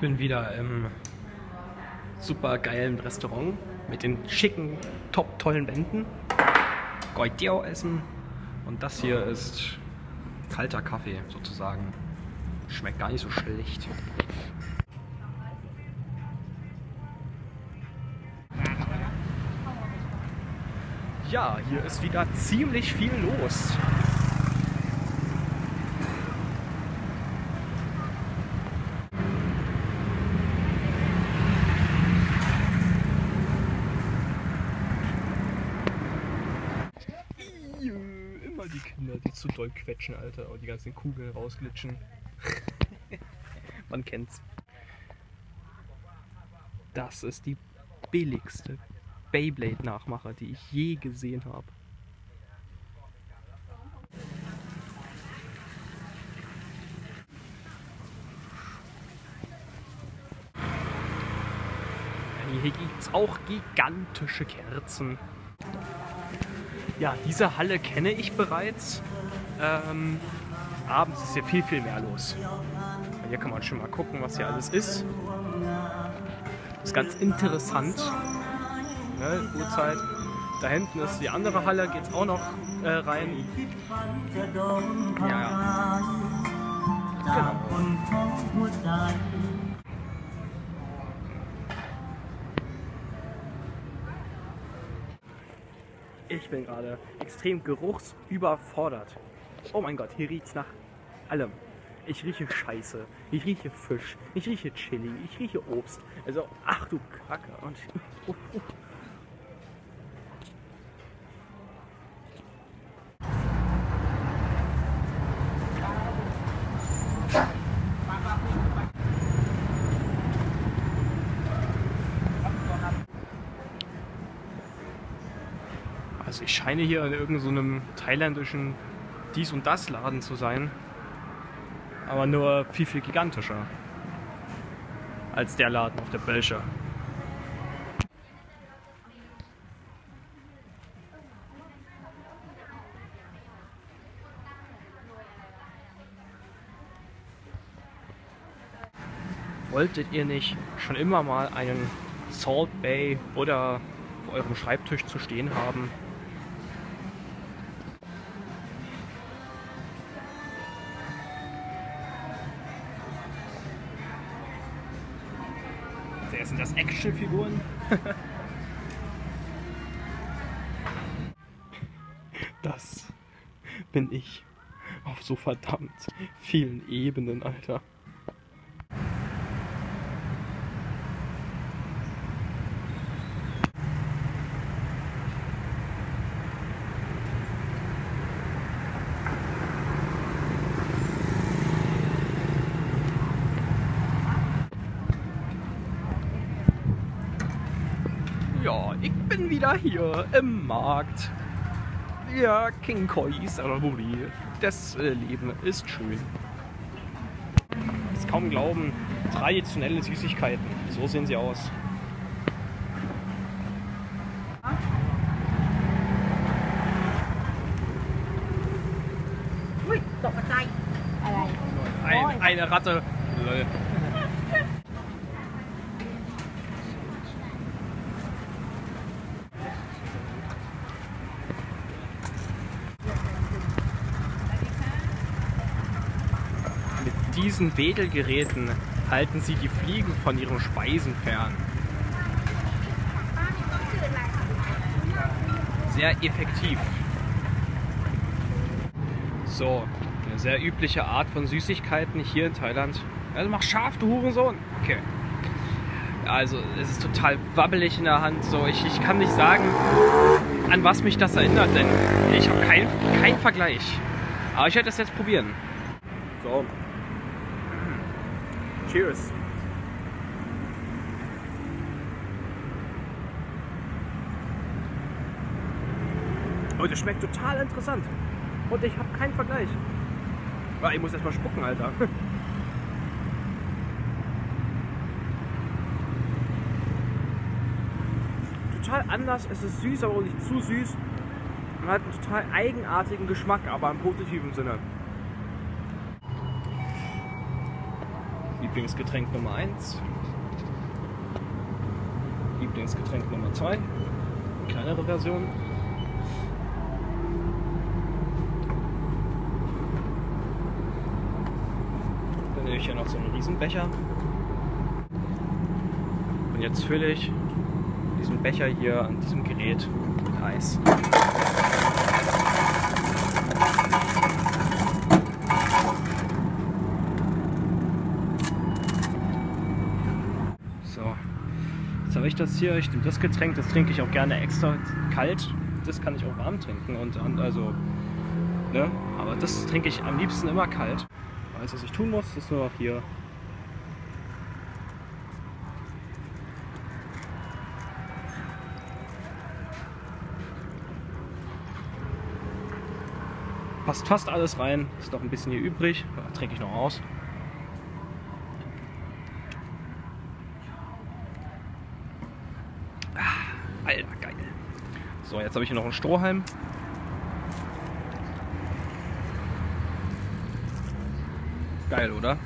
bin wieder im super geilen Restaurant mit den schicken, top tollen Wänden. Goitiao essen. Und das hier ist kalter Kaffee sozusagen. Schmeckt gar nicht so schlecht. Ja, hier ist wieder ziemlich viel los. Immer die Kinder, die zu doll quetschen, Alter, und die ganzen Kugeln rausglitschen. Man kennt's. Das ist die billigste Beyblade-Nachmacher, die ich je gesehen habe. Hier gibt es auch gigantische Kerzen. Ja, diese Halle kenne ich bereits. Ähm, abends ist hier viel, viel mehr los. Hier kann man schon mal gucken, was hier alles ist. ist ganz interessant. Ne, Uhrzeit. Da hinten ist die andere Halle, geht es auch noch äh, rein. Ja, ja. Genau. Ich bin gerade extrem geruchsüberfordert. Oh mein Gott, hier riecht's nach allem. Ich rieche Scheiße, ich rieche Fisch, ich rieche Chili, ich rieche Obst. Also, ach du Kacke. Und, uh, uh. Ich scheine hier in irgendeinem so thailändischen Dies- und Das-Laden zu sein. Aber nur viel, viel gigantischer. Als der Laden auf der Belcher. Wolltet ihr nicht schon immer mal einen Salt Bay oder vor eurem Schreibtisch zu stehen haben? Sind das Actionfiguren? das bin ich auf so verdammt vielen Ebenen, Alter. Ja, ich bin wieder hier im Markt. Ja, King Koi Saraburi. Das äh, Leben ist schön. Ist kaum glauben, traditionelle Süßigkeiten. So sehen sie aus. Ein, eine Ratte. Diesen Wedelgeräten halten sie die Fliegen von ihren Speisen fern. Sehr effektiv. So, eine sehr übliche Art von Süßigkeiten hier in Thailand. Also mach scharf, du Hurensohn. Okay. Also, es ist total wabbelig in der Hand. So, ich, ich kann nicht sagen, an was mich das erinnert, denn ich habe keinen kein Vergleich. Aber ich werde das jetzt probieren. So. Cheers. Oh, das schmeckt total interessant. Und ich habe keinen Vergleich. Ah, Ich muss erst mal spucken, Alter. Total anders, es ist süß, aber auch nicht zu süß. Man hat einen total eigenartigen Geschmack, aber im positiven Sinne. Lieblingsgetränk Nummer 1. Lieblingsgetränk Nummer 2. Kleinere Version. Dann nehme ich hier noch so einen Riesenbecher. Und jetzt fülle ich diesen Becher hier an diesem Gerät mit Eis. So, jetzt habe ich das hier. Ich nehme das Getränk, das trinke ich auch gerne extra kalt. Das kann ich auch warm trinken und, und also, ne? Aber das trinke ich am liebsten immer kalt. Alles, was ich tun muss, ist nur noch hier passt fast alles rein. Ist noch ein bisschen hier übrig. Trinke ich noch aus. Alter, geil. So, jetzt habe ich hier noch einen Strohhalm. Geil, oder?